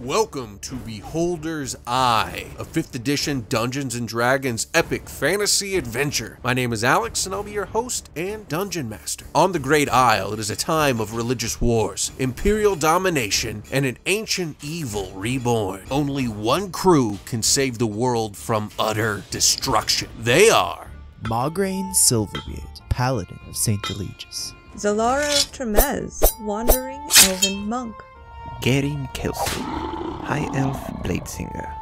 Welcome to Beholder's Eye, a 5th edition Dungeons and Dragons epic fantasy adventure. My name is Alex, and I'll be your host and dungeon master. On the Great Isle, it is a time of religious wars, imperial domination, and an ancient evil reborn. Only one crew can save the world from utter destruction. They are Margraine Silverbeard, Paladin of St. Eligius. Zalara of Tremez, Wandering Elven Monk. Garin Kelsey, High Elf Bladesinger.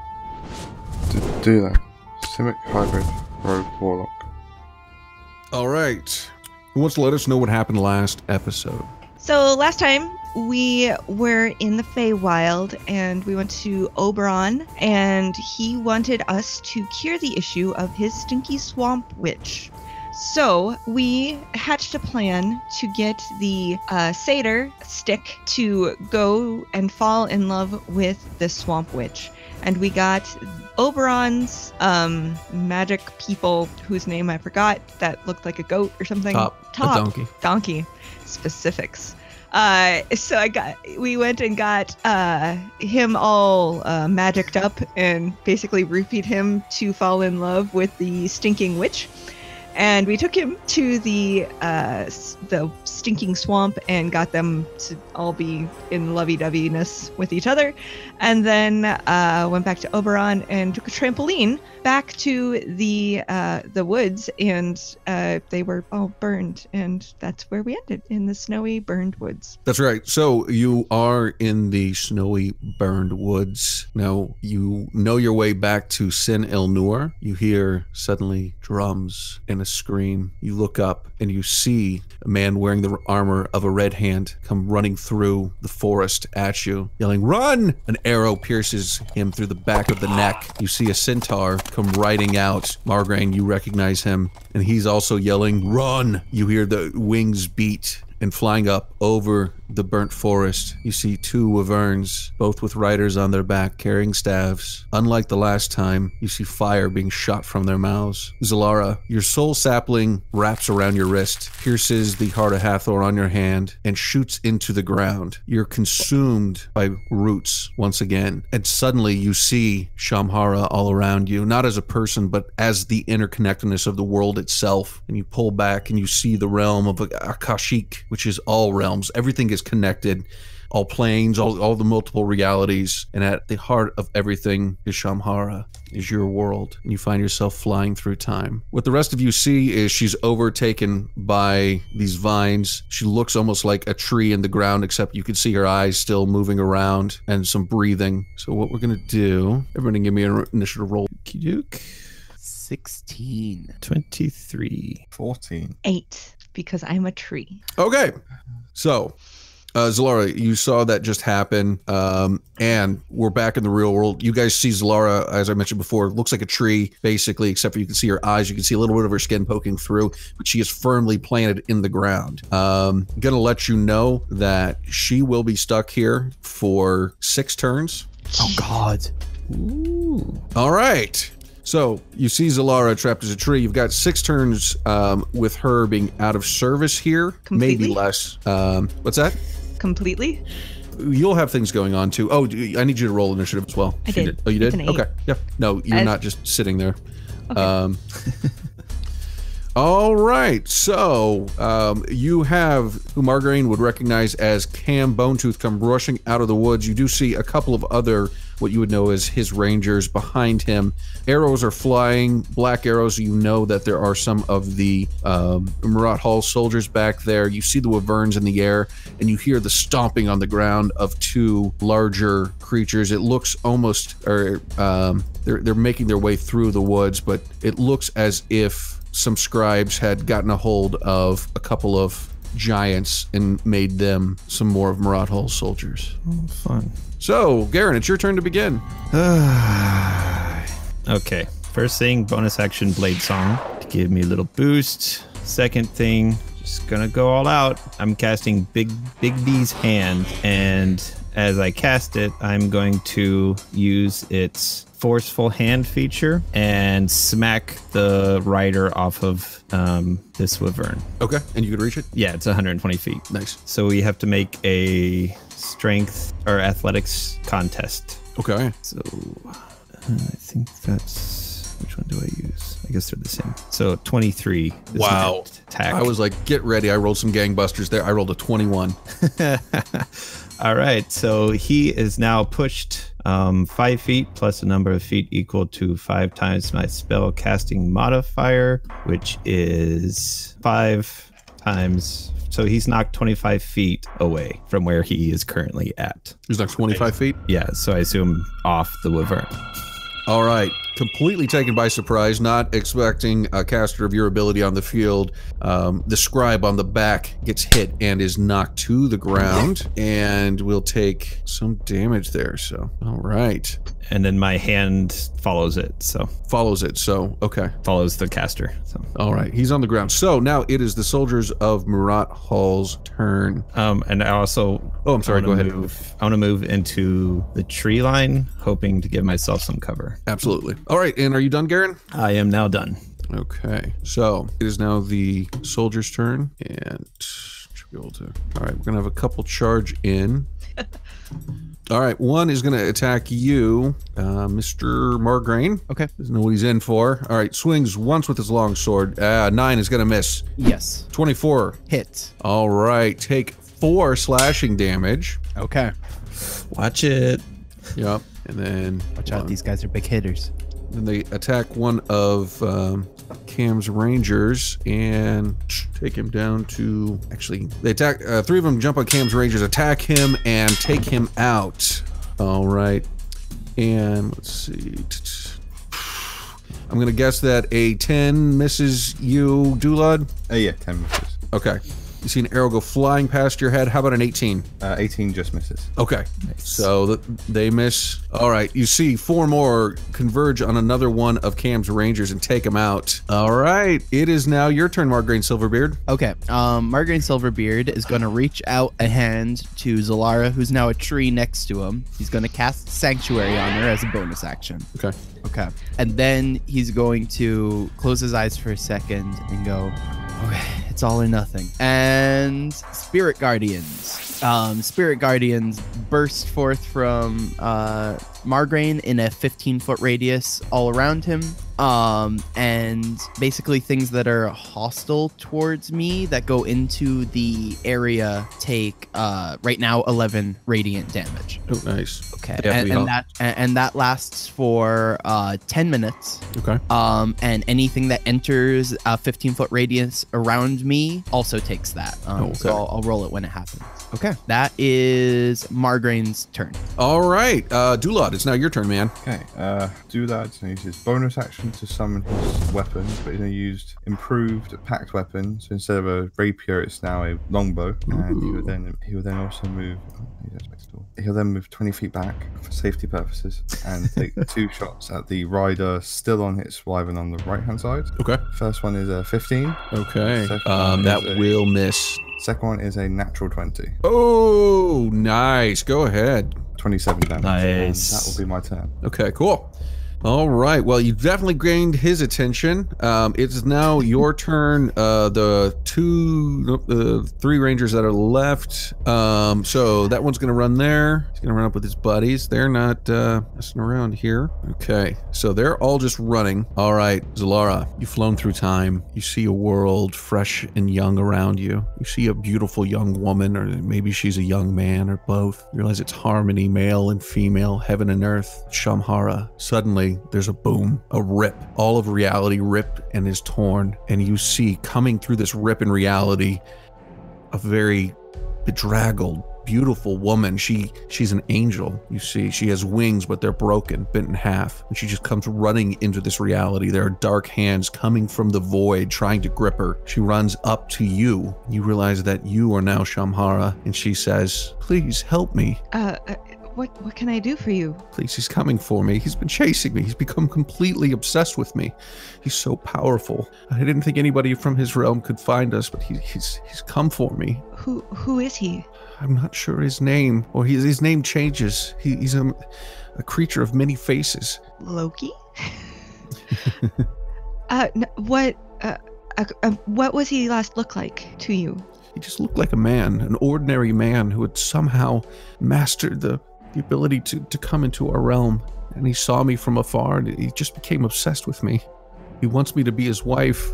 to Dulad. Simic Hybrid Rogue Warlock. All right. Who wants to let us know what happened last episode? So last time we were in the Feywild and we went to Oberon and he wanted us to cure the issue of his stinky swamp witch. So we hatched a plan to get the uh, satyr stick to go and fall in love with the swamp witch. And we got Oberon's um, magic people whose name I forgot that looked like a goat or something. Top. A Top. donkey. Donkey. Specifics. Uh, so I got, we went and got uh, him all uh, magicked up and basically roofied him to fall in love with the stinking witch. And we took him to the uh, the stinking swamp and got them to all be in lovey-doveyness with each other, and then uh, went back to Oberon and took a trampoline back to the uh, the woods, and uh, they were all burned, and that's where we ended in the snowy burned woods. That's right. So you are in the snowy, burned woods. Now you know your way back to Sin El Nur. You hear suddenly drums and a scream. You look up and you see a man wearing the armor of a red hand come running through the forest at you, yelling, Run! An arrow pierces him through the back of the neck. You see a centaur come riding out. Margraine, you recognize him, and he's also yelling, Run! You hear the wings beat and flying up over the burnt forest, you see two wyverns, both with riders on their back carrying staves. Unlike the last time, you see fire being shot from their mouths. Zalara, your soul sapling wraps around your wrist, pierces the heart of Hathor on your hand, and shoots into the ground. You're consumed by roots once again, and suddenly you see Shamhara all around you, not as a person, but as the interconnectedness of the world itself. And you pull back and you see the realm of Akashic, which is all realms. Everything is connected. All planes, all, all the multiple realities, and at the heart of everything is Shamhara, is your world, and you find yourself flying through time. What the rest of you see is she's overtaken by these vines. She looks almost like a tree in the ground, except you can see her eyes still moving around and some breathing. So what we're gonna do? Everybody, give me an initiative roll. Duke. 16. 23. 14. Eight, because I'm a tree. Okay. So, uh, Zalara, you saw that just happen, um, and we're back in the real world. You guys see Zalara, as I mentioned before, looks like a tree, basically, except for you can see her eyes. You can see a little bit of her skin poking through, but she is firmly planted in the ground. Um, I'm going to let you know that she will be stuck here for six turns. Oh, God. All right. So you see Zalara trapped as a tree. You've got six turns um, with her being out of service here, maybe less. Um, what's that? Completely. You'll have things going on too. Oh, I need you to roll initiative as well. I you did. Oh, you did? Okay. Yeah. No, you're As- not just sitting there. Okay. Um, all right. So um, you have who Margraine would recognize as Cam Bonetooth come rushing out of the woods. You do see a couple of other what you would know as his rangers behind him. Arrows are flying, black arrows. You know that there are some of the um, Murat Hall soldiers back there. You see the wyverns in the air, and you hear the stomping on the ground of two larger creatures. It looks almost, or um, they're they're making their way through the woods, but it looks as if some scribes had gotten a hold of a couple of giants and made them some more of Murat Hall's soldiers. Oh, fun. So, Garen, it's your turn to begin. okay. First thing, bonus action blade song to give me a little boost. Second thing, just gonna go all out. I'm casting Big Big B's hand, and as I cast it, I'm going to use its forceful hand feature and smack the rider off of um, this wyvern. Okay, and you could reach it. Yeah, it's 120 feet. Nice. So we have to make a strength or athletics contest. Okay. So uh, I think that's which one do I use? I guess they're the same. So 23. is Wow. Attack. I was like, get ready. I rolled some gangbusters there. I rolled a 21. All right. So he is now pushed um, five feet plus a number of feet equal to five times my spell casting modifier, which is five times. So he's knocked 25 feet away from where he is currently at. He's like 25 feet. Yeah. So I assume off the wyvern. All right. Completely taken by surprise, not expecting a caster of your ability on the field. Um, the scribe on the back gets hit and is knocked to the ground and will take some damage there. So, all right. And then my hand follows it. So Follows it. So, okay. follows the caster. So All right. He's on the ground. So now it is the soldiers of Murat Hall's turn. Um, and I also. Oh, I'm sorry, go ahead. Move, I want to move into the tree line, hoping to give myself some cover. Absolutely. All right. And are you done, Garen? I am now done. Okay, so it is now the soldier's turn, and should be able to. All right, we're gonna have a couple charge in. All right, one is gonna attack you, uh, Mr. Margraine. Okay. Doesn't know what he's in for. All right, swings once with his long sword. Uh, nine is gonna miss. Yes. Twenty-four. Hit. All right, take four slashing damage. Okay. Watch it. Yep, and then Watch out, these guys are big hitters. Then they attack one of um, Cam's Rangers and take him down to. Actually, they attack. Uh, three of them jump on Cam's Rangers, attack him, and take him out. All right. And let's see. I'm gonna guess that a 10 misses you, Dulad. Uh, yeah, 10 misses. Okay. You see an arrow go flying past your head. How about an 18? Uh, 18 just misses. Okay. So th- they miss. All right. You see four more converge on another one of Cam's Rangers and take him out. All right. It is now your turn, Margraine Silverbeard. Okay. Um, Margraine Silverbeard is going to reach out a hand to Zalara, who's now a tree next to him. He's going to cast Sanctuary on her as a bonus action. Okay. Okay. And then he's going to close his eyes for a second and go, okay, it's all or nothing. And Spirit Guardians. Um, Spirit Guardians burst forth from uh, Margraine in a 15 foot radius all around him. Um, and basically things that are hostile towards me that go into the area take uh, right now 11 radiant damage. Oh, nice. Okay, and, and that and, that lasts for uh, ten minutes. Okay. Um, and anything that enters a fifteen foot radius around me also takes that. Um, Oh, So. I'll, I'll roll it when it happens. Okay, that is Margraine's turn. All right. Uh, Dulad, it's now your turn, man. Okay, uh, Dulad. So he uses bonus action to summon his weapon, but he's used improved pact weapon. So instead of a rapier, it's now a longbow, and he will then he will then also move. oh, he's at next door. He'll then move 20 feet back for safety purposes and take two shots at the rider still on its wyvern on the right hand side. Okay. First one is a 15. Okay. Second Um, one that is a- will miss. Second one is a natural 20. Oh, nice. Go ahead. 27 damage. and Nice. that will be my turn. Okay, cool. All right. Well, you definitely gained his attention. Um, it's now your turn. Uh, the two, the three rangers that are left. Um, so that one's going to run there. He's going to run up with his buddies. They're not uh, messing around here. Okay. So they're all just running. All right, Zalara, you've flown through time. You see a world fresh and young around you. You see a beautiful young woman, or maybe she's a young man, or both. You realize it's harmony, male and female, heaven and earth, Shamhara. Suddenly, there's a boom, a rip. All of reality ripped and is torn. And you see coming through this rip in reality a very bedraggled beautiful woman. She she's an angel you see. She has wings but they're broken bent in half. And she just comes running into this reality. There are dark hands coming from the void trying to grip her. She runs up to you. You realize that you are now shamhara. And she says please help me. Uh, uh, what what can I do for you? please he's coming for me he's been chasing me he's become completely obsessed with me he's so powerful i didn't think anybody from his realm could find us but he, he's he's come for me Who who is he? I'm not sure his name, or his, his name changes. He, he's a, a creature of many faces. Loki? uh, n- what uh, uh, uh, what was he last look like to you? he just looked like a man, an ordinary man who had somehow mastered the, the ability to, to come into our realm. And he saw me from afar and he just became obsessed with me. He wants me to be his wife.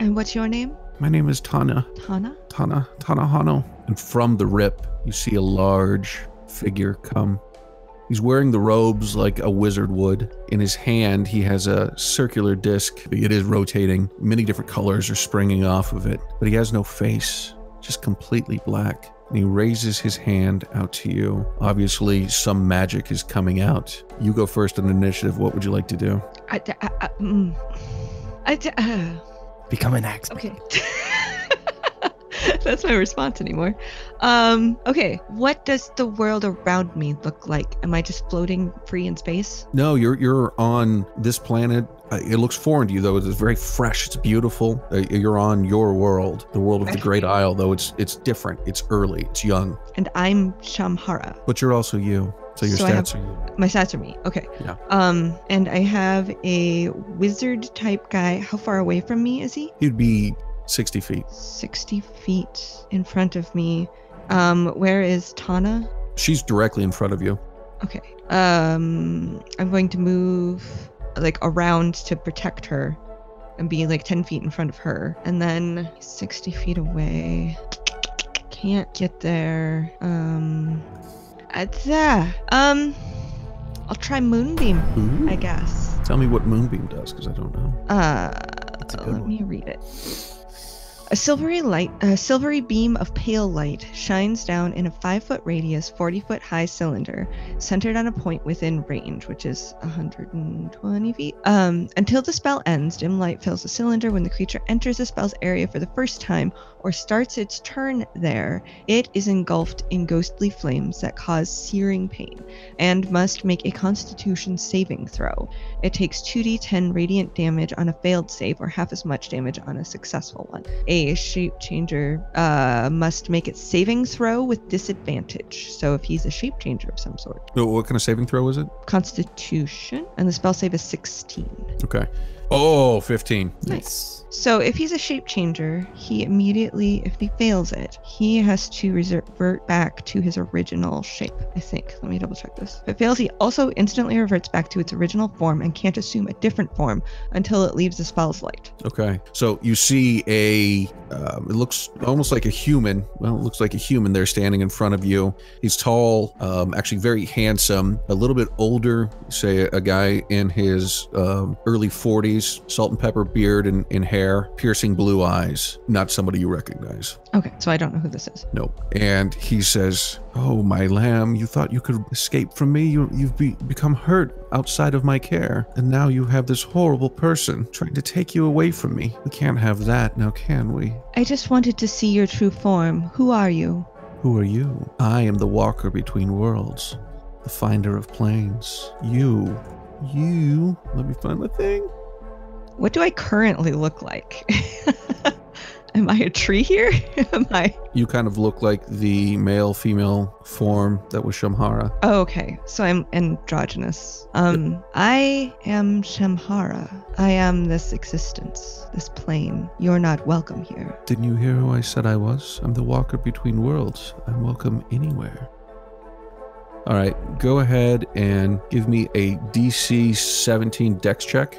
And what's your name? My name is Tana. Tana? Tana, Tana Hano. And from the rip, you see a large figure come. He's wearing the robes like a wizard would. In his hand, he has a circular disc. It is rotating. Many different colors are springing off of it, but he has no face, just completely black. And he raises his hand out to you. Obviously, some magic is coming out. You go first on initiative. What would you like to do? I, I, I, mm. I, uh, Become an axe. okay. That's my response anymore. Um, okay, what does the world around me look like? Am I just floating free in space? No, you're you're on this planet. Uh, it looks foreign to you though. It's very fresh. It's beautiful. Uh, you're on your world, the world of the Great Isle. Though it's it's different. It's early. It's young. And I'm Shamhara. But you're also you. So your So I have- stats are you. My stats are me. Okay. Yeah. Um, and I have a wizard type guy. How far away from me is he? He'd be 60 feet. 60 feet in front of me. Um, where is Tana? She's directly in front of you. Okay. Um, I'm going to move like around to protect her and be like 10 feet in front of her. And then 60 feet away. Can't get there. Um, uh, there. Um, I'll try Moonbeam, Ooh. I guess. Tell me what Moonbeam does, because I don't know. Uh, let one. me read it. A silvery light, a silvery beam of pale light shines down in a five-foot radius, forty-foot high cylinder, centered on a point within range, which is 120 feet. Um, until the spell ends, dim light fills the cylinder. When the creature enters the spell's area for the first time or starts its turn there, it is engulfed in ghostly flames that cause searing pain and must make a Constitution saving throw. It takes 2d10 radiant damage on a failed save or half as much damage on a successful one. A shape changer uh, must make its saving throw with disadvantage. So if he's a shape changer of some sort. What kind of saving throw is it? Constitution, and the spell save is 16. Okay. Oh, 15. Nice. So if he's a shape changer, he immediately, if he fails it, he has to revert back to his original shape. I think. Let me double check this. If it fails, he also instantly reverts back to its original form and can't assume a different form until it leaves the spell's light. Okay. So you see a, um, it looks almost like a human. Well, it looks like a human there standing in front of you. He's tall, um, actually very handsome, a little bit older, say a guy in his um, early 40s, salt and pepper beard and, and hair, piercing blue eyes. Not somebody you recognize. Okay, so I don't know who this is. Nope. And he says, Oh, my lamb, you thought you could escape from me? You, you've be, become hurt outside of my care. And now you have this horrible person trying to take you away from me. We can't have that now, can we? I just wanted to see your true form. Who are you? Who are you? I am the walker between worlds, the finder of planes. You, you, let me find my thing. What do I currently look like? Am I a tree here? Am I? You kind of look like the male female form that was Shamhara. Oh, okay. So I'm androgynous. Um, I am Shamhara. I am this existence, this plane. You're not welcome here. Didn't you hear who I said I was? I'm the walker between worlds. I'm welcome anywhere. All right, go ahead and give me a DC 17 dex check.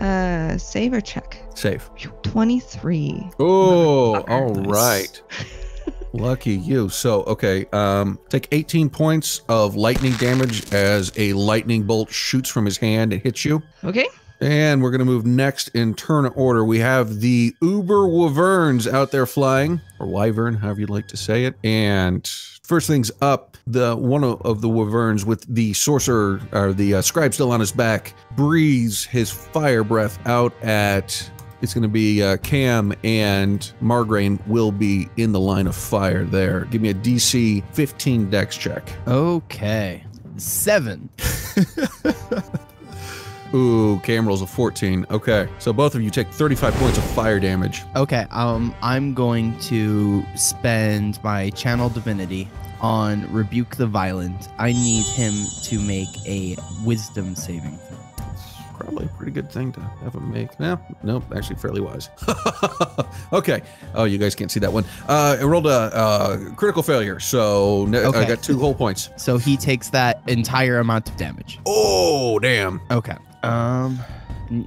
Uh, save or check. Save. 23. Oh, Motherfucker. all Nice. right. Lucky you. So, okay, um, take 18 points of lightning damage as a lightning bolt shoots from his hand and hits you. Okay. And we're going to move next in turn order. We have the Uber Wyverns out there flying, or Wyvern, however you'd like to say it. And first things up, the one of the Wyverns with the sorcerer, or the uh, scribe still on his back, breathes his fire breath out at. It's going to be uh, Cam and Margraine will be in the line of fire there. Give me a DC 15 dex check. Okay. Seven. Ooh, Cam rolls a 14. Okay, so both of you take 35 points of fire damage. Okay. Um, I'm going to spend my channel divinity on rebuke the violent. I need him to make a wisdom saving throw. probably a pretty good thing to have him make. No, nope, actually fairly wise. okay. Oh, you guys can't see that one. Uh, I rolled a uh, critical failure, so ne- I got two whole points. So he takes that entire amount of damage. Oh, damn. Okay. Um,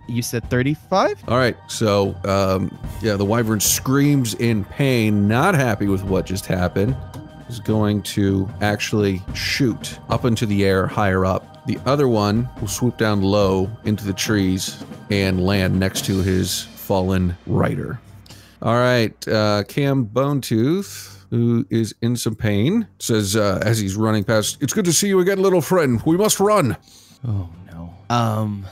you said 35? All right, so um, yeah, the wyvern screams in pain, not happy with what just happened. Is going to actually shoot up into the air higher up. The other one will swoop down low into the trees and land next to his fallen rider. All right, uh, Cam Bonetooth, who is in some pain, says uh, as he's running past, "It's good to see you again, little friend. We must run." Oh no. Um.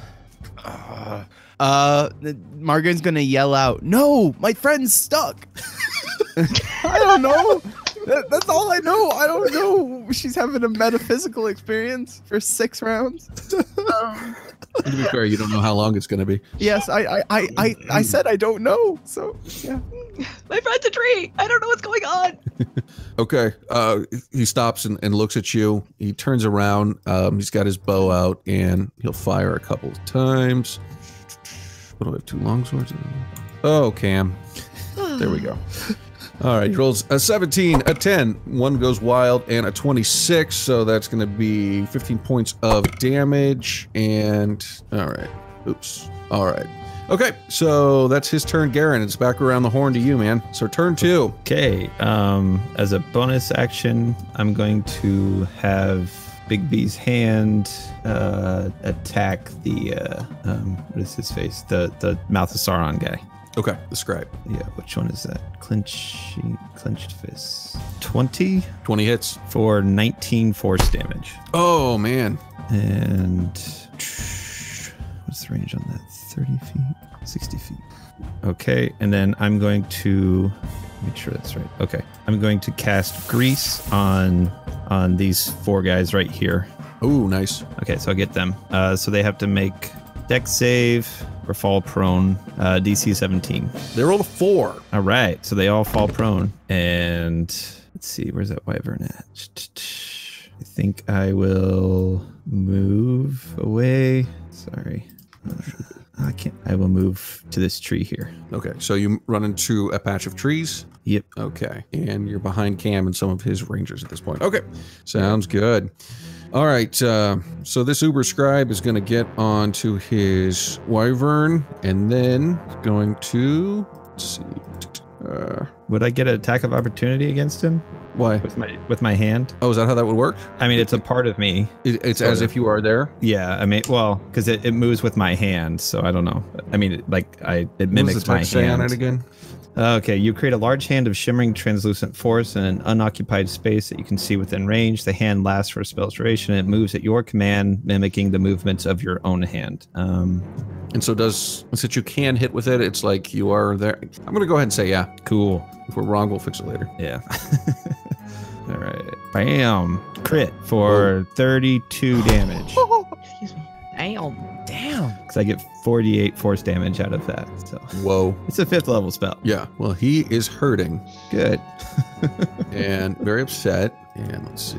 Uh, uh Margaret's gonna yell out, "No, my friend's stuck." I don't know. That, that's all I know. I don't know. She's having a metaphysical experience for six rounds. Um, To be fair, you don't know how long it's going to be. yes, I, I, I, I, I said I don't know. So yeah. My friend's a tree. I don't know what's going on. Okay. Uh, he stops and, and looks at you. He turns around. Um, he's got his bow out and he'll fire a couple of times. What do I have? Two long swords? Oh, Cam. There we go. All right. He rolls a 17, a 10. One goes wild, and a 26. So that's going to be 15 points of damage. And all right. Oops. All right. Okay. So that's his turn, Garen. It's back around the horn to you, man. So turn two. Okay. Um, as a bonus action, I'm going to have Bigby's hand uh, attack the uh, um, what is his face? The the mouth of Sauron guy. Okay. The scribe. Yeah, which one is that? Clenching, clenched fist. Twenty 20 hits. for 19 force damage. Oh man. And what's the range on that? 30 feet, 60 feet. Okay, and then I'm going to make sure that's right. Okay, I'm going to cast grease on on these four guys right here. Oh, nice. Okay, so I get them. Uh, so they have to make dex save or fall prone. Uh, DC 17. They rolled a four. All right, so they all fall prone. And let's see, where's that wyvern at? I think I will move away. Sorry. Uh, I can't. I will move to this tree here. Okay, so you run into a patch of trees. Yep. Okay, and you're behind Cam and some of his rangers at this point. Okay, sounds good. All right, uh, so this Uber scribe is going to get onto his wyvern and then going to let's see. Uh, Would I get an attack of opportunity against him why? with my with my hand? Oh, is that how that would work? I mean, it's a part of me. It, it's as of. if you are there. Yeah. I mean, well, because it, it moves with my hand, so I don't know. I mean, like I it mimics my say on hand. it again? Okay, you create a large hand of shimmering translucent force in an unoccupied space that you can see within range. The hand lasts for a spell's duration. It moves at your command, mimicking the movements of your own hand. Um, And so does since you can hit with it, it's like you are there. I'm going to go ahead and say yeah. cool. If we're wrong, we'll fix it later. Yeah. All right. Bam. Crit for 32 damage. Excuse me. Damn. Damn. Because I get 48 force damage out of that. So Whoa. it's a fifth level spell. Yeah. Well, he is hurting. Good. and very upset. And let's see.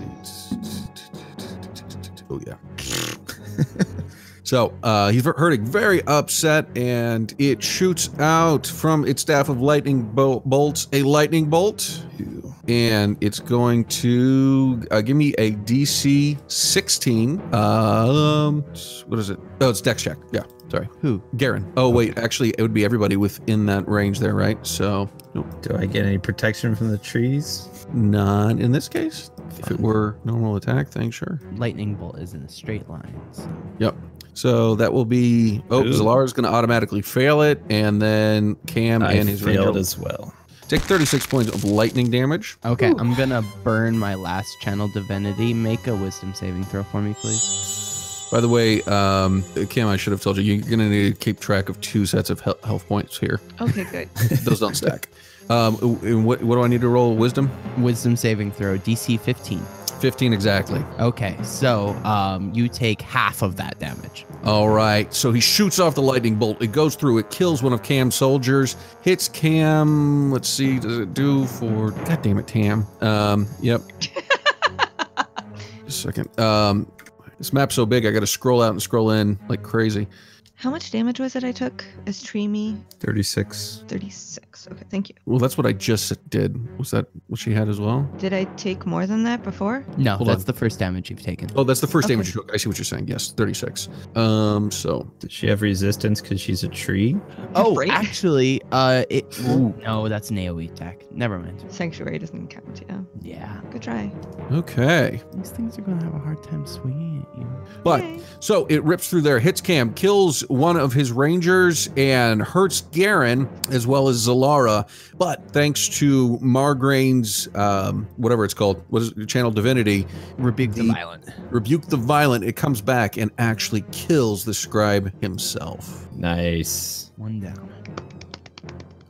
Oh yeah. so uh, he's hurting, very upset, and it shoots out from its staff of lightning bo- bolts a lightning bolt, and it's going to uh, give me a DC 16. Um, what is it? Oh, it's Dex check. Yeah. Sorry. Who? Garen. Oh wait, actually, it would be everybody within that range there, right? So, nope. Do I get any protection from the trees? Not in this case. If it were normal attack thing, sure. Lightning bolt is in a straight line. So. Yep. So that will be. Oh, Ooh. Zalar's going to automatically fail it, and then Cam I and his failed ranger as well. Take 36 points of lightning damage. Okay, I'm gonna burn my last channel divinity. Make a wisdom saving throw for me, please. By the way, um, Cam, I should have told you, you're going to need to keep track of two sets of health points here. Okay, good. Those don't stack. Um, what, what do I need to roll? Wisdom? Wisdom saving throw, DC 15. 15 exactly. Okay, so um, you take half of that damage. All right. So he shoots off the lightning bolt. It goes through. It kills one of Cam's soldiers. Hits Cam. Let's see. Does it do for? God damn it, Tam. Um. Yep. Just a second. Um. This map's so big. I got to scroll out and scroll in like crazy. How much damage was it I took as Treemy? 36. 36. Okay, thank you. Well, that's what I just did. Was that what she had as well? Did I take more than that before? No, Hold that's on. the first damage you've taken. Oh, that's the first Okay. damage you took. I see what you're saying. Yes, 36. Um, so Does she have resistance because she's a tree? Oh, Right. actually, uh, it. Ooh, no, that's an AOE attack. Never mind. Sanctuary doesn't count, yeah. Yeah, Good try. okay. these things are gonna have a hard time swinging at you. But Yay. so it rips through there, hits Cam, kills one of his rangers, and hurts Garen as well as Zalara. But thanks to Margraine's um, whatever it's called, what is it, channel divinity, Rebuke the The- violent. rebuke the violent, it comes back and actually kills the scribe himself. Nice. One down.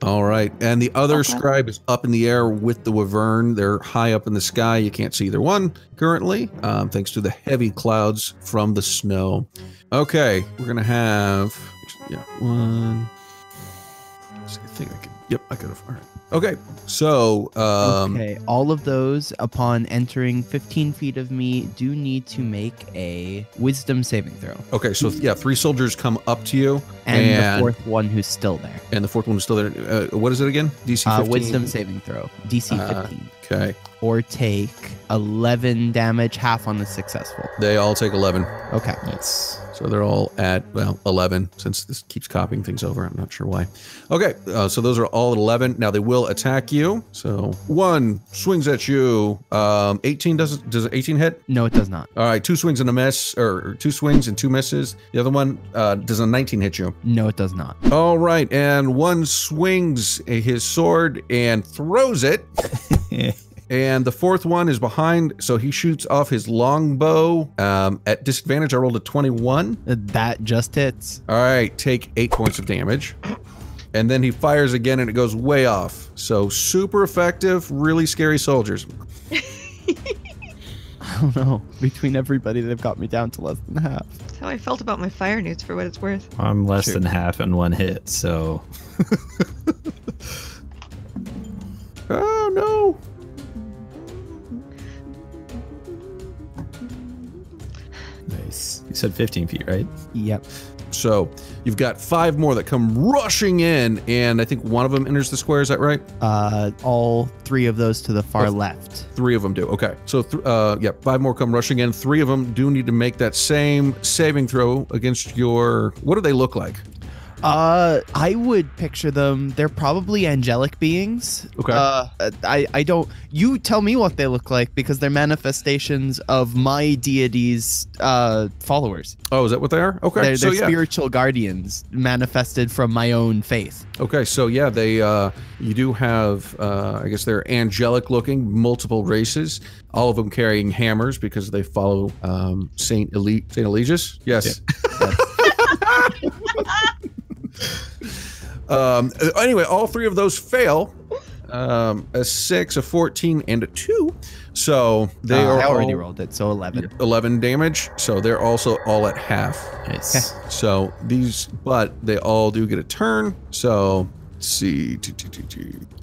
All right. And the other Okay. scribe is up in the air with the wyvern. They're high up in the sky. You can't see either one currently, um, thanks to the heavy clouds from the snow. Okay. We're going to have, yeah, one. I think I can, yep, I could have. All right. Okay. So, um, okay, all of those upon entering 15 feet of me do need to make a Wisdom saving throw, okay. So, yeah, three soldiers come up to you, and, the fourth one who's still there. and the fourth one is still there. Uh, what is it again? DC 15? Uh, wisdom saving throw, DC Uh, 15, Okay. or take 11 damage, half on the successful. They all take 11. Okay. Nice. So they're all at, well, 11, since this keeps copying things over. I'm not sure why. Okay, uh, so those are all at 11. Now they will attack you. So one swings at you. Um, 18 does, does 18 hit? No, it does not. All right, two swings and a miss, or two swings and two misses. The other one, uh, does a 19 hit you? No, it does not. All right, and one swings his sword and throws it. And the fourth one is behind, so he shoots off his longbow um, at disadvantage. I rolled a 21. Uh, That just hits. All right, take eight points of damage. And then he fires again and it goes way off. So super effective, really scary soldiers. I don't know. Between everybody, they've got me down to less than half. That's how I felt about my fire newts for what it's worth. I'm less Sure. than half on one hit, so Oh no. Nice. You said 15 feet, right? Yep. So you've got five more that come rushing in, and I think one of them enters the square. Is that right? Uh, all three of those to the far Yes. left. Three of them do. Okay. So, th- uh, yeah, five more come rushing in. Three of them do need to make that same saving throw against your. What do they look like? Uh, I would picture them. They're probably angelic beings. Okay. Uh, I I don't. You tell me what they look like because they're manifestations of my deity's uh followers. Oh, is that what they are? Okay. They're, so they're yeah. spiritual guardians manifested from my own faith. Okay, so yeah, they uh, you do have uh, I guess they're angelic looking, multiple races, all of them carrying hammers because they follow um, Saint Eli- Saint Eligius. Yes. um, anyway, all three of those fail. Um, a six, a fourteen, and a two. So they Uh, are I already all rolled it, so eleven. eleven damage. So they're also all at half. Nice. So these, but they all do get a turn. So let's see.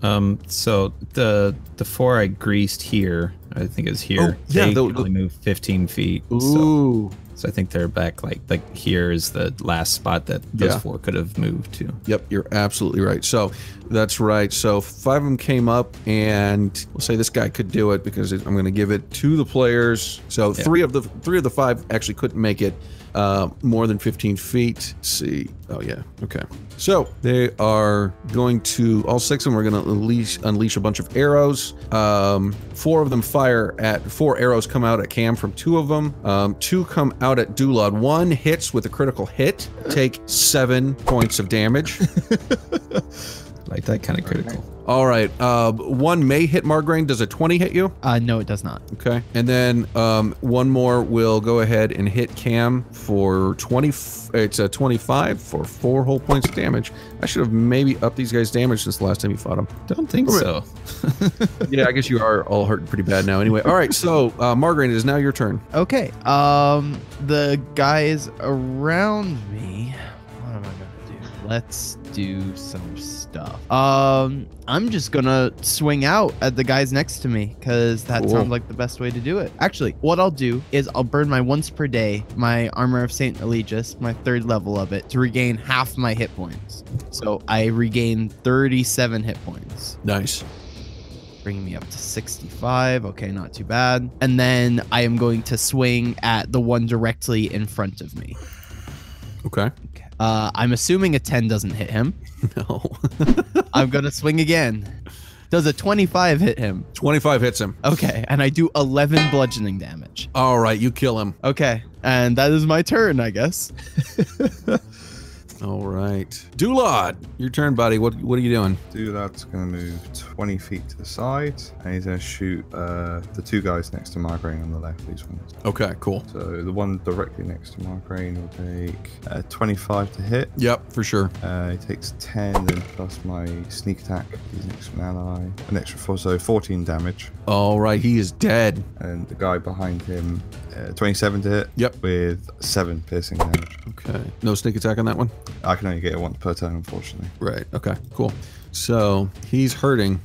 Um, so the the four I greased here, I think is here. Oh, yeah, they the- can only move 15 feet. Ooh. so I think they're back like like here is the last spot that those Yeah. four could have moved to. Yep, you're absolutely right. So that's right. So five of them came up, and we'll say this guy could do it because I'm going to give it to the players. So Yeah. three of the three of the five actually couldn't make it uh, more than 15 feet. Let's see. Oh yeah. Okay. So they are going to all six of them are going to unleash unleash a bunch of arrows. Um, four of them fire at four arrows come out at Cam from two of them. Um, two come out at Dulad. One hits with a critical hit. Take seven points of damage. Like that kind of critical. All right. Uh, one may hit Margraine. Does a 20 hit you? Uh, no, it does not. Okay. And then um, one more will go ahead and hit Cam for 20. It's a 25 for four whole points of damage. I should have maybe upped these guys' damage since the last time you fought them. Don't think Okay. so. yeah, I guess you are all hurting pretty bad now. Anyway. All right. So, uh, Margraine, it is now your turn. Okay. Um, the guys around me. Let's do some stuff. Um, I'm just gonna swing out at the guys next to me because that Cool. sounds like the best way to do it. Actually, what I'll do is I'll burn my once per day my armor of Saint Eligius, my third level of it, to regain half my hit points. So I regain 37 hit points Nice. bringing me up to 65. Okay, not too bad. And then I am going to swing at the one directly in front of me. Okay. Uh, I'm assuming a 10 doesn't hit him. No. I'm going to swing again. Does a 25 hit him? 25 hits him. Okay, and I do 11 bludgeoning damage. All right, you kill him. Okay, and that is my turn, I guess. All right. Dulad, your turn, buddy. What what are you doing? Dulad's gonna move 20 feet to the side, and he's gonna shoot uh, the two guys next to Margraine on the left. These ones. Okay, cool. So the one directly next to Margraine will take uh, 25 to hit. Yep, for sure. Uh, he takes 10, then plus my sneak attack. To an ally. An extra four, so 14 damage. All right, he is dead. And the guy behind him, uh, 27 to hit. Yep. With seven piercing damage. Okay. No sneak attack on that one? I can only get it once per turn, unfortunately. Right. Okay, cool. So he's hurting.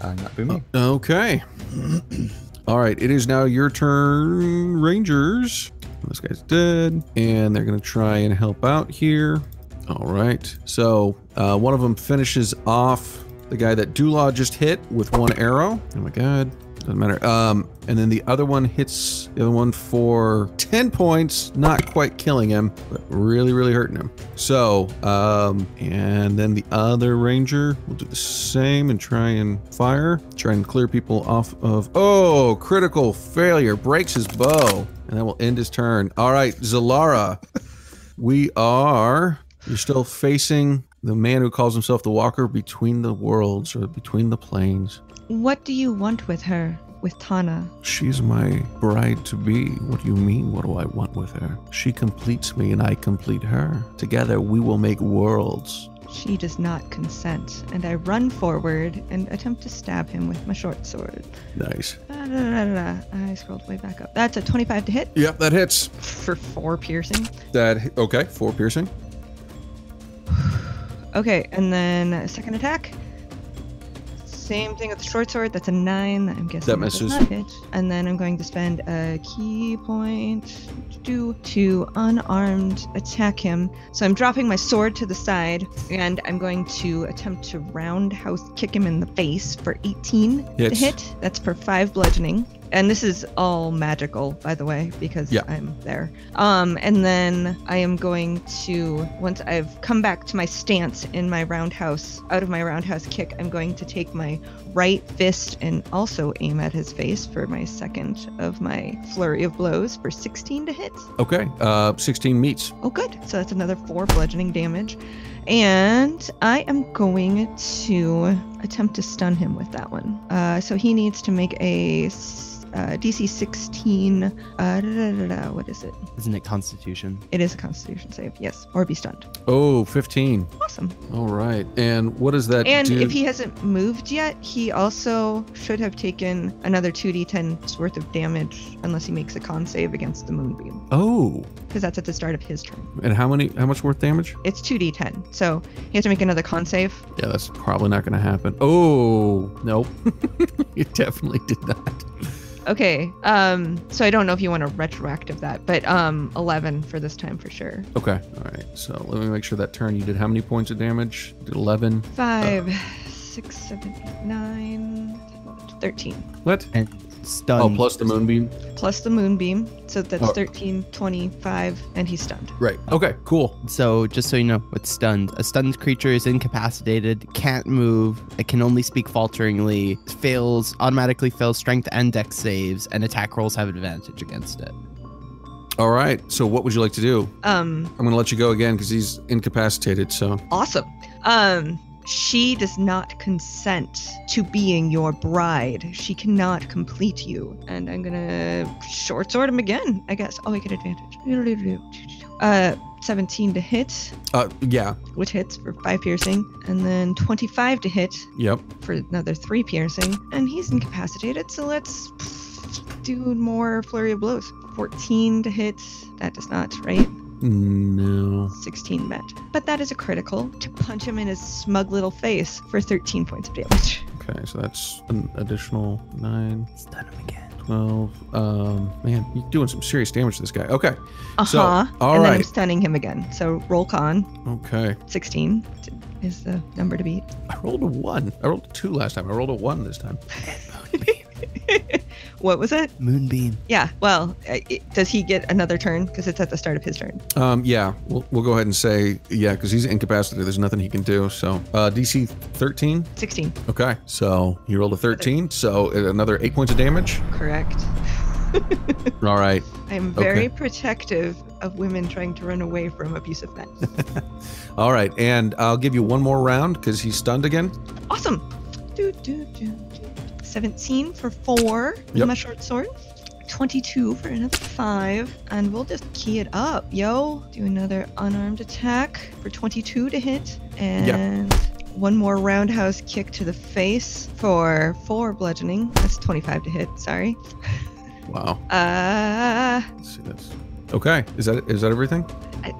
And that'd be me. Okay. All right, it is now your turn, Rangers. This guy's dead, and they're gonna try and help out here. All right. So uh, one of them finishes off the guy that Dulad just hit with one arrow. Oh my god. Doesn't matter. Um, and then the other one hits the other one for 10 points, not quite killing him, but really, really hurting him. So, um, and then the other ranger will do the same and try and fire, try and clear people off of. Oh, critical failure, breaks his bow, and that will end his turn. All right, Zalara, we are. You're still facing the man who calls himself the Walker between the worlds or between the planes. What do you want with her? With Tana? She's my bride to be. What do you mean? What do I want with her? She completes me and I complete her. Together we will make worlds. She does not consent, and I run forward and attempt to stab him with my short sword. Nice. Da, da, da. I scrolled way back up. That's a 25 to hit Yep, that hits. for four piercing. That okay, four piercing. Okay, and then second attack. Same thing with the short sword. That's a nine. I'm guessing That misses. And then I'm going to spend a ki point to to unarmed attack him. So I'm dropping my sword to the side, and I'm going to attempt to roundhouse kick him in the face for 18 Hits. to hit. That's for five bludgeoning. And this is all magical, by the way, because Yeah. I'm there. Um, and then I am going to, once I've come back to my stance in my roundhouse, out of my roundhouse kick, I'm going to take my right fist and also aim at his face for my second of my flurry of blows for 16 to hit. Okay, uh, 16 meets. Oh, good. So that's another four bludgeoning damage. And I am going to attempt to stun him with that one. Uh, so he needs to make a uh, DC 16. Uh, da, da, da, da, what is it? Isn't it Constitution? It is a Constitution save, yes, or be stunned. Oh, 15. Awesome. All right. And what does that And do? if he hasn't moved yet, he also should have taken another 2d10 worth of damage unless he makes a con save against the moonbeam, Oh, because that's at the start of his turn. and how many? How much worth damage? It's 2d10, so he has to make another con save. Yeah, that's probably not going to happen. Oh, nope. it definitely did not. Okay. Um. So I don't know if you want to retroactive that, but um, 11 for this time for sure. Okay. All right. So let me make sure that turn you did how many points of damage? Did 11. Five, six, seven, eight, nine, 13. What? And stunned. Oh, plus the moonbeam. Plus the moonbeam, so that's Oh. 13, 25, and he's stunned. Right. Okay. Cool. So, just so you know, with stunned, a stunned creature is incapacitated, can't move, it can only speak falteringly, fails, automatically fails strength and dex saves, and attack rolls have advantage against it. All right. So what would you like to do? Um. I'm going to let you go again because he's incapacitated. So Awesome. Um. She does not consent to being your bride. She cannot complete you. And I'm gonna short sword him again, I guess. Oh, I get advantage. Uh, 17 to hit, uh, yeah. which hits for 5 piercing, and then 25 to hit Yep. for another 3 piercing. And he's incapacitated, so let's do more flurry of blows. 14 to hit. That does not, right? No. 16 met. But that is a critical to punch him in his smug little face for 13 points of damage. Okay, so that's an additional 9, Stun him again. 12. Um, man, you're doing some serious damage to this guy. Okay, Uh So, huh. all and then I'm stunning him again. So roll con. okay. 16 is the number to beat. I rolled a 1. I rolled a 2 last time. I rolled a 1 this time. What was it? Moonbeam. Yeah. Well, uh, it, does he get another turn? Because it's at the start of his turn. Um, yeah, we'll, we'll go ahead and say, yeah, because he's incapacitated. There's nothing he can do. So, uh, DC 13. 16. Okay, so he rolled a 13. So, uh, another 8 points of damage. Correct. All right. I am very Okay. protective of women trying to run away from abusive men. All right. And I'll give you one more round because he's stunned again. awesome. Do, do, do, do. 17 for four with Yep. my short sword. 22 for another five. And we'll just key it up, yo. Do another unarmed attack for 22 to hit. And one more roundhouse kick to the face for four bludgeoning. That's 25 to hit. Sorry. Wow. Uh, Let's see. That's okay. Is that is that everything? I,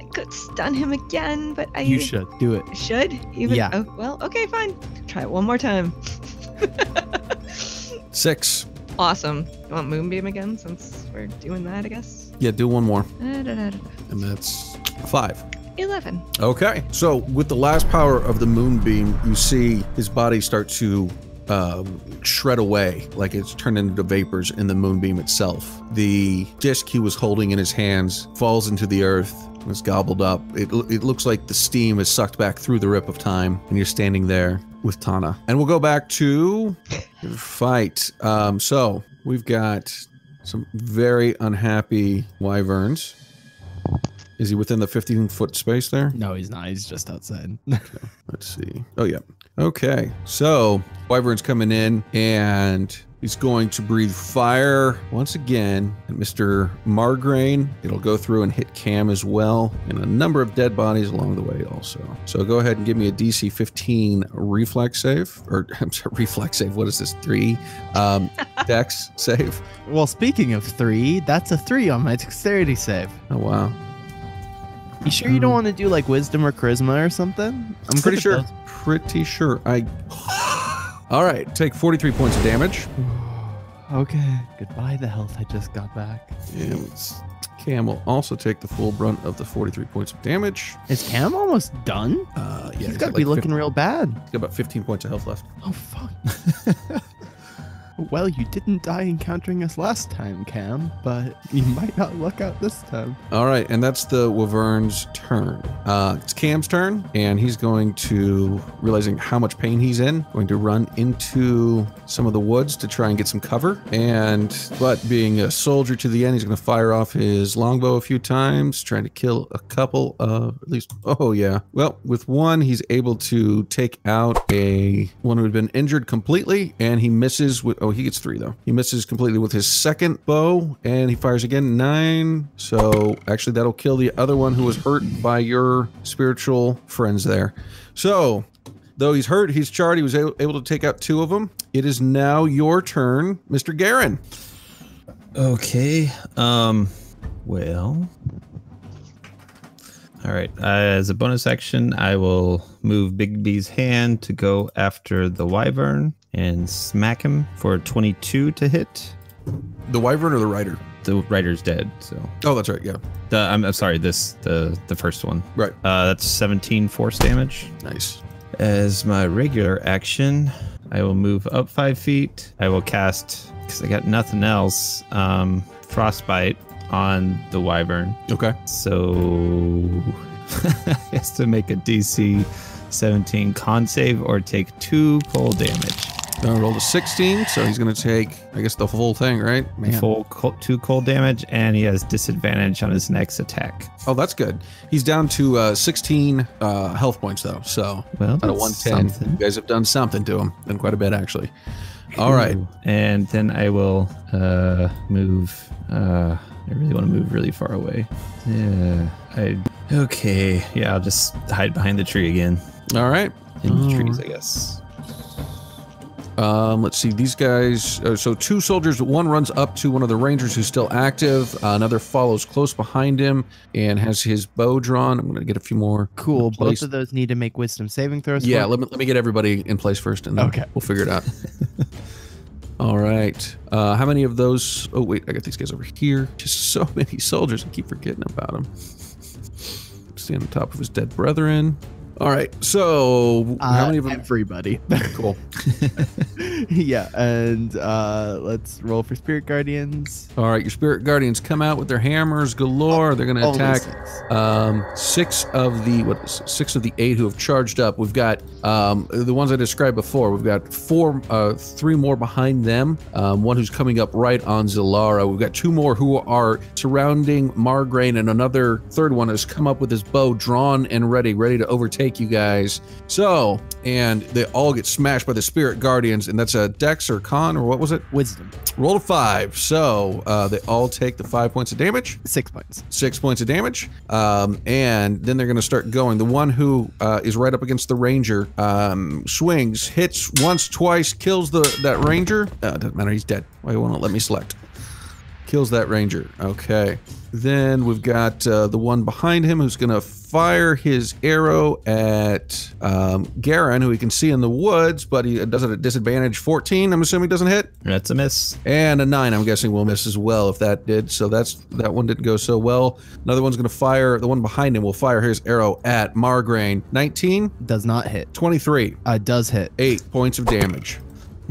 I could stun him again, but I You should do it. should even. Yeah. Oh, well, okay, fine. Try it one more time. Six. Awesome. You want Moonbeam again since we're doing that, I guess? Yeah, do one more, and that's five. 11. Okay. So with the last power of the moonbeam, you see his body start to um, shred away, like it's turned into vapors in the moonbeam itself. The disc he was holding in his hands falls into the earth. and is gobbled up. It, it looks like the steam is sucked back through the rip of time, and you're standing there with Tana. And we'll go back to fight. Um, so we've got some very unhappy wyverns. Is he within the 15 foot space there? No, he's not. He's just outside. Let's see. Oh, yeah. Okay. So, Wyvern's coming in and he's going to breathe fire once again at Mr. Margraine. It'll go through and hit Cam as well, and a number of dead bodies along the way, also. So, go ahead and give me a DC 15 reflex save. Or, I'm sorry, reflex save. What is this? Three? Um, dex save. well, speaking of three, that's a three on my dexterity save. Oh, wow. You sure you don't want to do like wisdom or charisma or something? I'm pretty sure. those. Pretty sure. I. All right. Take 43 points of damage. Okay. Goodbye, the health I just got back. And Cam will also take the full brunt of the 43 points of damage. Is Cam almost done? Uh, yeah, he's got to be like looking 50 real bad. he's got about 15 points of health left. Oh fuck. well, you didn't die encountering us last time, Cam, but you might not luck out this time. All right, and that's the Wyvern's turn. Uh, it's Cam's turn, and he's going to, realizing how much pain he's in, going to run into some of the woods to try and get some cover. And, but being a soldier to the end, he's going to fire off his longbow a few times, trying to kill a couple of, at least, oh yeah. Well, with one, he's able to take out a one who had been injured completely, and he misses with, oh, he gets three though. He misses completely with his second bow, and he fires again, nine. So actually, that'll kill the other one who was hurt by your spiritual friends there. So, though he's hurt, he's charred. He was able, to take out two of them. It is now your turn, Mr. Garen. Okay. Um. Well. All right. Uh, as a bonus action, I will move Bigby's hand to go after the wyvern and smack him for 22 to hit. The wyvern or the rider? The rider's dead, so Oh, that's right. Yeah. the I'm, I'm sorry. This the the first one. Right. Uh, that's 17 force damage. Nice. As my regular action, I will move up five feet. I will cast because I got nothing else. Um, frostbite on the wyvern. Okay. So has to make a DC 17 con save or take two cold damage. I rolled a 16, so he's going to take, I guess, the whole thing, right? Man. Full co- two cold damage, and he has disadvantage on his next attack. Oh, that's good. He's down to uh, 16 uh, health points, though. So Well, out of 110, something. you guys have done something to him, and quite a bit, actually. All right. And then I will uh, move. Uh, I really want to move really far away. Yeah. I. Okay. Yeah, I'll just hide behind the tree again. All right. In the trees, I guess. Um, let's see. These guys. Uh, so two soldiers. One runs up to one of the rangers who's still active. Uh, another follows close behind him and has his bow drawn. I'm gonna get a few more. Cool. Both of those need to make wisdom saving throws. Yeah. Let me let me get everybody in place first, and then Okay. we'll figure it out. All right. Uh, how many of those? Oh wait, I got these guys over here. Just so many soldiers. I keep forgetting about them. Stand on top of his dead brethren. All right. So how Uh, many of them? Everybody. Cool. yeah, and uh, let's roll for spirit guardians. All right. Your spirit guardians come out with their hammers galore. They're gonna attack. six. Um, six of the what? Six of the eight who have charged up. We've got um, the ones I described before. We've got four, uh, three more behind them. Um, one who's coming up right on Zalara. We've got two more who are surrounding Margraine, and another third one has come up with his bow drawn and ready, ready to overtake you guys. So, and they all get smashed by the spirit guardians, and that's a Dex or Con or what was it? Wisdom. Roll a five. So uh, they all take the five points of damage Six points. six points of damage. Um, and then they're going to start going. The one who uh, is right up against the ranger um, swings, hits once, twice, kills the that ranger. Uh, doesn't matter. He's dead. Why won't let me select? Kills that ranger. Okay. Then we've got uh, the one behind him who's going to fire his arrow at um, Garen, who he can see in the woods, but he does it at disadvantage 14. I'm assuming doesn't hit. That's a miss. And a nine, I'm guessing, will miss as well if that did. So that's that one didn't go so well. Another one's going to fire. The one behind him will fire his arrow at Margraine. 19, Does not hit. 23, Uh, does hit. eight points of damage.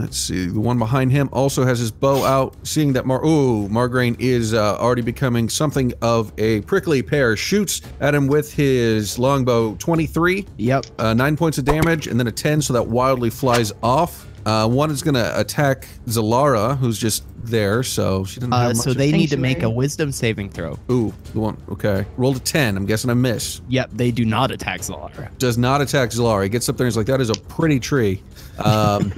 Let's see. The one behind him also has his bow out. Seeing that Mar, ooh, Margraine is uh, already becoming something of a prickly pear. Shoots at him with his longbow. 23, Yep. uh, nine points of damage, and then a 10, so that wildly flies off. Uh, one is going to attack Zalara, who's just there, so she doesn't Uh, have much. so they need to make a wisdom saving throw. Ooh, the one. Okay. Rolled a 10. I'm guessing I miss. Yep, they do not attack Zalara. Does not attack Zalara. He gets up there and he's like, that is a pretty tree. Um,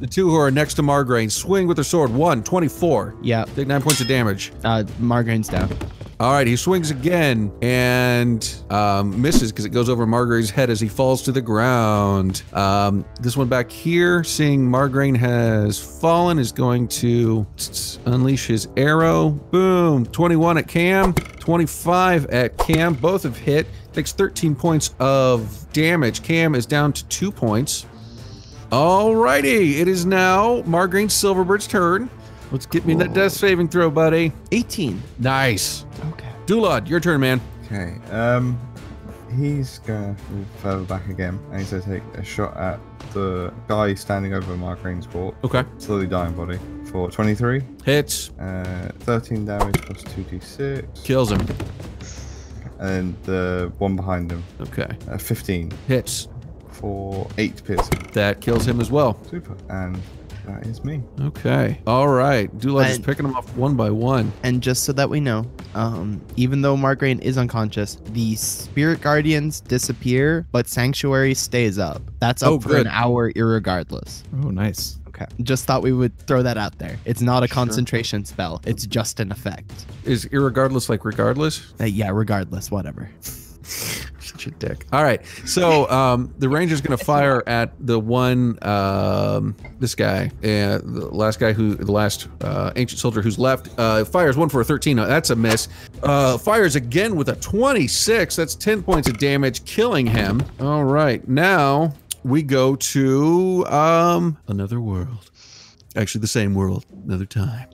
the two who are next to Margraine swing with their sword. One, 24. Yep. Take nine points of damage. Uh, Margraine's down. All right, he swings again and um, misses because it goes over Margraine's head as he falls to the ground. Um, this one back here, seeing Margraine has fallen, is going to unleash his arrow. Boom! 21 at Cam, 25 at Cam. Both have hit. Takes 13 points of damage. Cam is down to two points. Alrighty, it is now Margraine Silverbird's turn. Let's get me that death saving throw, buddy. 18. Nice. Okay. Dulad, your turn, man. Okay. Um, he's gonna move further back again, and he's gonna take a shot at the guy standing over Margraine's walk, Okay. slowly dying body, for 23. Hits. Uh, 13 damage plus 2d6. Kills him. And the one behind him, Okay. uh, 15 Hits. for 8 piercing. That kills him as well. Super. And that is me. Okay. All right. Dulad is And- picking them off one by one. And just so that we know, um, even though Margraine is unconscious, the spirit guardians disappear, but sanctuary stays up. That's up Oh, for good. an hour, irregardless. Oh, nice. Okay. Just thought we would throw that out there. It's not a concentration spell. It's just an effect. Is irregardless like regardless? Uh, yeah, regardless, whatever. Such a dick. All right. So um, the ranger's going to fire at the one, um, this guy, uh, the last guy who, the last uh, ancient soldier who's left. Uh, fires one for a 13. No, that's a miss. Uh, fires again with a 26. That's 10 points of damage, killing him. All right. Now we go to um, another world. Actually, the same world, another time.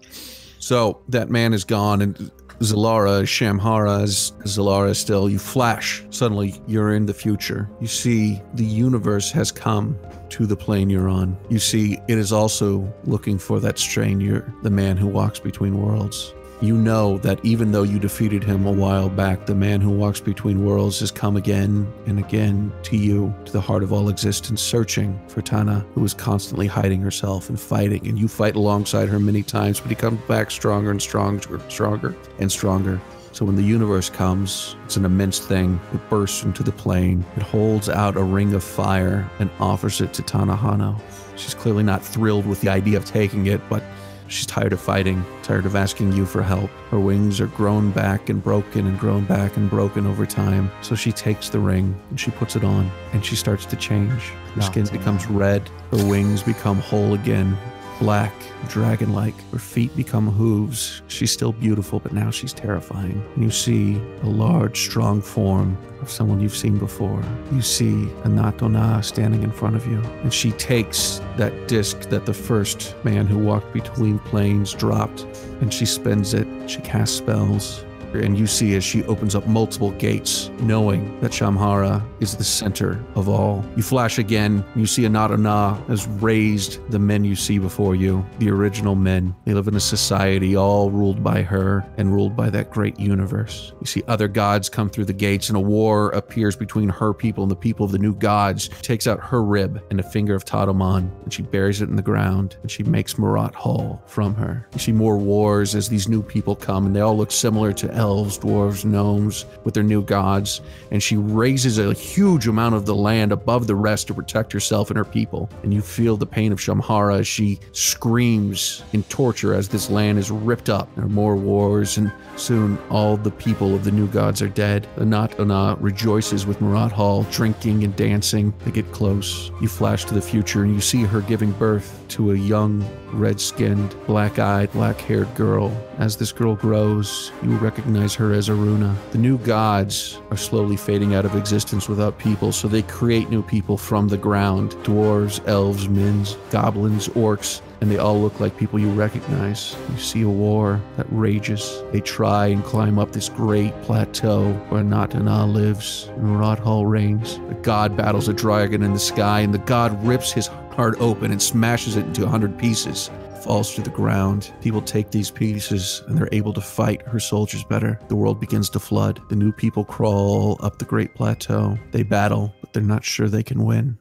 So that man is gone, and Zalara, Shamhara, is Zalara still. You flash. Suddenly, you're in the future. You see the universe has come to the plane you're on. You see it is also looking for that stranger, the man who walks between worlds. You know that even though you defeated him a while back, the man who walks between worlds has come again and again to you, to the heart of all existence, searching for Tana, who is constantly hiding herself and fighting. And you fight alongside her many times, but he comes back stronger and stronger, stronger and stronger. So when the universe comes, it's an immense thing. It bursts into the plane. It holds out a ring of fire and offers it to Tanahano. She's clearly not thrilled with the idea of taking it, but She's tired of fighting, tired of asking you for help. Her wings are grown back and broken and grown back and broken over time. So she takes the ring and she puts it on and she starts to change. Her skin becomes red, her wings become whole again, black, dragon like. Her feet become hooves. She's still beautiful, but now she's terrifying. And you see a large, strong form of someone you've seen before. You see Anatona standing in front of you, and she takes that disc that the first man who walked between planes dropped, and she spins it. She casts spells. And you see as she opens up multiple gates, knowing that Shamhara is the center of all. You flash again, you see Anatana has raised the men you see before you, the original men. They live in a society all ruled by her and ruled by that great universe. You see other gods come through the gates, and a war appears between her people and the people of the new gods. Takes out her rib and a finger of Tadoman, and she buries it in the ground, and she makes Marat Hall from her. You see more wars as these new people come, and they all look similar to elves, dwarves, gnomes with their new gods. And she raises a huge amount of the land above the rest to protect herself and her people. And you feel the pain of Shamhara as she screams in torture as this land is ripped up. There are more wars, and soon all the people of the new gods are dead. Anat Ana rejoices with Murat Hall, drinking and dancing. They get close. You flash to the future, and you see her giving birth to a young, red skinned, black eyed, black haired girl. As this girl grows, you recognize her as Aruna. The new gods are slowly fading out of existence without people, so they create new people from the ground dwarves, elves, mins, goblins, orcs. And they all look like people you recognize. You see a war that rages. They try and climb up this great plateau where Natana lives and Murat reigns. The god battles a dragon in the sky, and the god rips his heart open and smashes it into a hundred pieces falls to the ground. People take these pieces and they're able to fight her soldiers better. The world begins to flood. The new people crawl up the Great Plateau. They battle, but they're not sure they can win.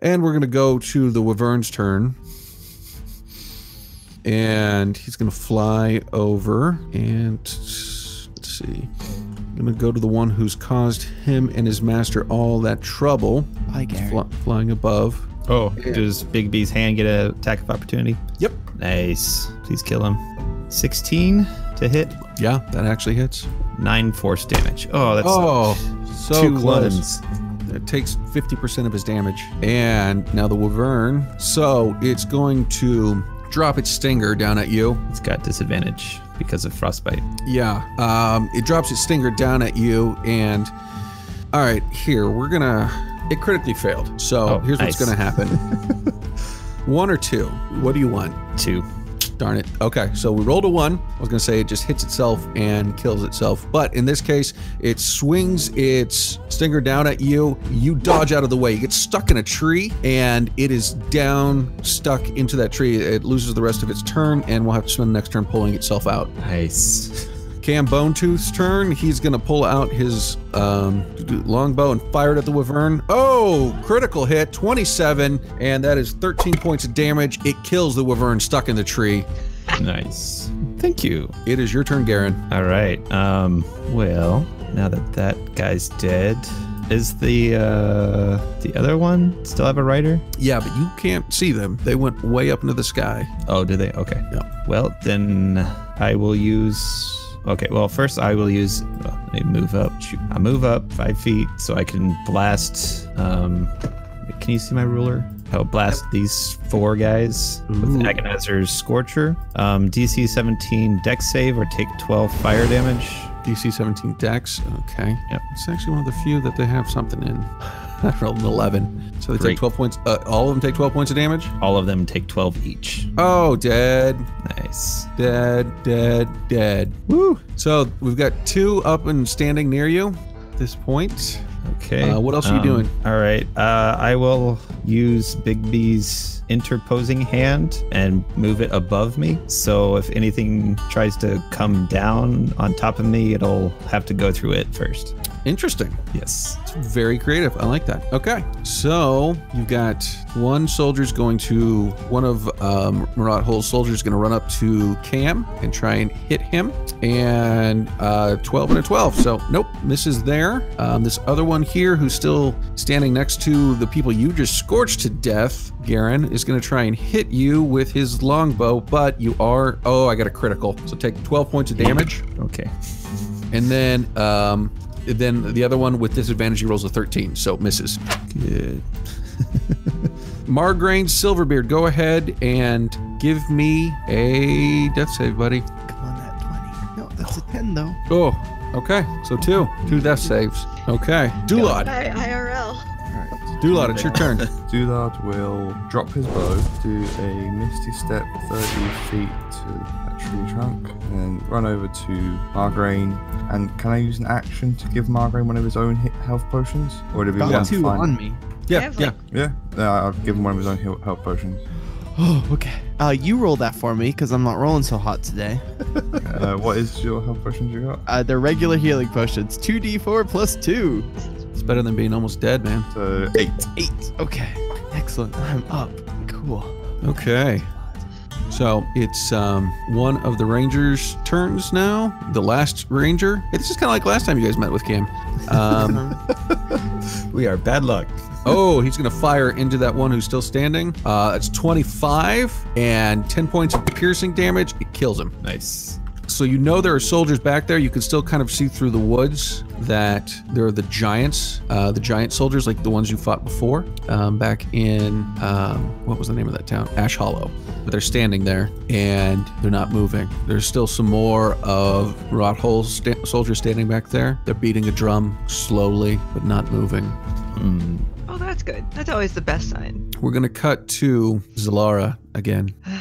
And we're going to go to the Wyvern's turn. And he's going to fly over and let's see. I'm going to go to the one who's caused him and his master all that trouble. Bye, Gary. Fly, flying above. Oh, does Bigby's hand get a attack of opportunity? Yep. Nice. Please kill him. 16 to hit. Yeah, that actually hits. Nine force damage. Oh, that's Oh, so two close. It takes 50% of his damage. And now the Wyvern. So it's going to drop its stinger down at you. It's got disadvantage because of frostbite. Yeah. Um, it drops its stinger down at you. And all right, here, we're going to. It critically failed. So Oh, here's what's nice. going to happen one or two. What do you want? Two. Darn it. Okay, so we rolled a one. I was going to say it just hits itself and kills itself. But in this case, it swings its stinger down at you. You dodge out of the way. You get stuck in a tree, and it is down, stuck into that tree. It loses the rest of its turn, and we'll have to spend the next turn pulling itself out. Nice. Cam Bonetooth's turn. He's going to pull out his um, longbow and fire it at the Wyvern. Oh, critical hit, 27, and that is 13 points of damage. It kills the Wyvern stuck in the tree. Nice. Thank you. It is your turn, Garen. All right. Um. Well, now that that guy's dead, is the uh the other one still have a rider? Yeah, but you can't see them. They went way up into the sky. Oh, do they? Okay. Yeah. Well, then I will use. Okay. Well, first I will use. Well, let me move up. Shoot. I move up five feet so I can blast. Um. Can you see my ruler? I'll blast these four guys with Ooh. Aganazzar's Scorcher. Um, DC 17 Dex save or take 12 fire damage. DC 17 Dex. Okay. Yep. It's actually one of the few that they have something in. I rolled an 11. So they Great. take 12 points. Uh, all of them take 12 points of damage? All of them take 12 each. Oh, dead, Nice. dead, dead, dead. Woo. So we've got two up and standing near you at this point. Okay. Uh, what else are you doing? All right. Uh, I will use Bigby's interposing hand and move it above me. So if anything tries to come down on top of me, it'll have to go through it first. Interesting. Yes. It's very creative. I like that. Okay. So you've got one soldier's going to, one of um, Marat Hull's soldiers going to run up to Cam and try and hit him. And uh, 12 and a 12. So nope, misses there. Um, this other one here who's still standing next to the people you just scorched to death, Garen, is going to try and hit you with his longbow, but you are, oh, I got a critical. So take 12 points of damage. Okay. And then um, then the other one with disadvantage, he rolls a 13, so misses. Good. Margraine Silverbeard, go ahead and give me a death save, buddy. Come on, that 20. No, that's a 10 though. Oh, okay. So two. Two death saves. Okay. Dulad. Hi, IRL. Dulad, it's your turn. Dulad will drop his bow, do a misty step 30 feet to that tree trunk, and run over to Margraine. And can I use an action to give Margraine one of his own health potions? Or would it be Got one two fine? on me. Yeah, I have, yeah. Yeah, yeah, I'll give him one of his own health potions. Oh, okay. Uh, you roll that for me because I'm not rolling so hot today. uh, what is your health potions you got? Uh, they're regular healing potions. 2d4 plus 2. It's better than being almost dead, man. So eight. 8. Okay. Excellent. I'm up. Cool. Okay. So it's um, one of the rangers' turns now. The last ranger. It's just kind of like last time you guys met with Cam. Um, We are bad luck. Oh, he's going to fire into that one who's still standing. Uh, it's 25 and 10 points of piercing damage. It kills him. Nice. So you know there are soldiers back there. You can still kind of see through the woods that there are the giants, uh, the giant soldiers, like the ones you fought before, um, back in um, what was the name of that town? Ash Hollow. But they're standing there and they're not moving. There's still some more of Rot Hole sta- soldiers standing back there. They're beating a drum slowly, but not moving. Mm, Oh, that's good. That's always the best sign. We're going to cut to Zalara again.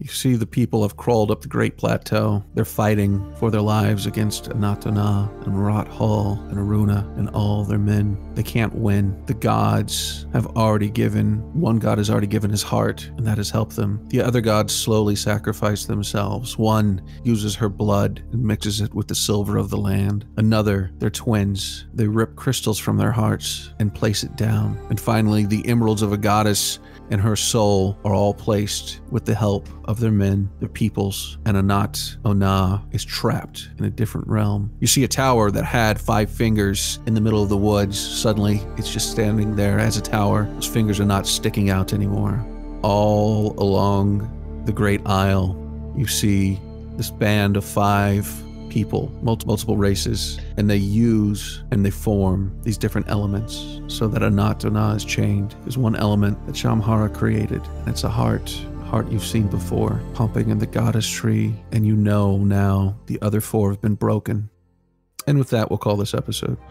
You see the people have crawled up the Great Plateau. They're fighting for their lives against Anatana and Marat Hall and Aruna and all their men. They can't win. The gods have already given, one god has already given his heart, and that has helped them. The other gods slowly sacrifice themselves. One uses her blood and mixes it with the silver of the land. Another, they're twins. They rip crystals from their hearts and place it down. And finally, the emeralds of a goddess and her soul are all placed with the help of their men, their peoples, and Anat Ona is trapped in a different realm. You see a tower that had five fingers in the middle of the woods. Suddenly, it's just standing there as a tower. Those fingers are not sticking out anymore. All along the Great Isle, you see this band of five people, multiple, races, and they use and they form these different elements so that Anatona is chained. There's one element that Shamhara created, it's a heart. Heart you've seen before, pumping in the goddess tree, and you know now the other four have been broken. And with that, we'll call this episode.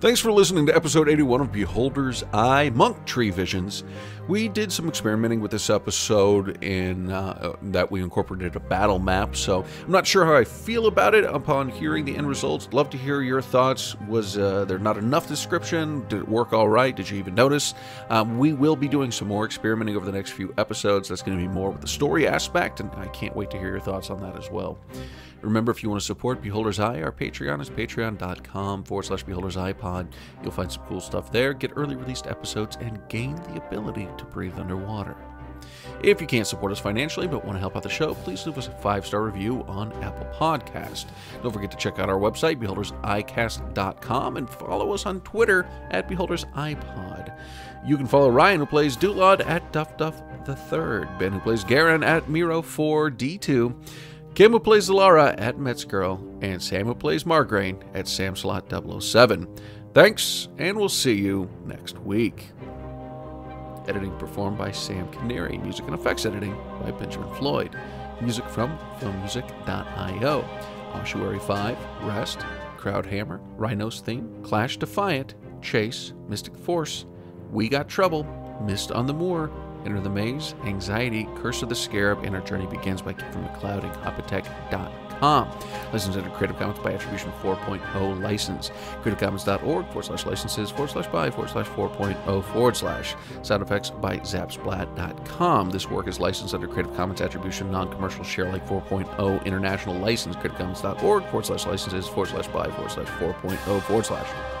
Thanks for listening to episode 81 of Beholder's Eye Monk Tree Visions. We did some experimenting with this episode in uh, that we incorporated a battle map, so I'm not sure how I feel about it upon hearing the end results. Love to hear your thoughts. Was uh, there not enough description? Did it work all right? Did you even notice? Um, we will be doing some more experimenting over the next few episodes. That's going to be more with the story aspect, and I can't wait to hear your thoughts on that as well. Remember, if you want to support Beholder's Eye, our Patreon is patreon.com forward slash Beholder's Eye pod. You'll find some cool stuff there, get early released episodes, and gain the ability to breathe underwater. If you can't support us financially but want to help out the show, please leave us a five star review on Apple Podcast. Don't forget to check out our website, beholderseyecast.com, and follow us on Twitter at beholderseyepod. You can follow Ryan, who plays Dulad, at Duff Duff the Third, Ben, who plays Garen, at Miro4D2, Kim, who plays Zalara, at Metzgirl, and Sam, who plays Margraine, at SamSlot007. Thanks, and we'll see you next week. Editing performed by Sam Canary. Music and effects editing by Benjamin Floyd. Music from filmmusic.io. Ossuary 5, Rest, Crowdhammer, Rhino's Theme, Clash Defiant, Chase, Mystic Force, We Got Trouble, Mist on the Moor, Enter the maze, anxiety, curse of the scarab, and our journey begins by Kevin MacLeod and incompetech.com. License under Creative Commons by Attribution 4.0 license. CreativeCommons.org forward slash licenses forward slash by forward slash 4.0 forward slash. Sound effects by Zapsplat.com. This work is licensed under Creative Commons Attribution Non Commercial Share Like 4.0 International License. CreativeCommons.org forward slash licenses forward slash by forward slash 4.0 forward slash.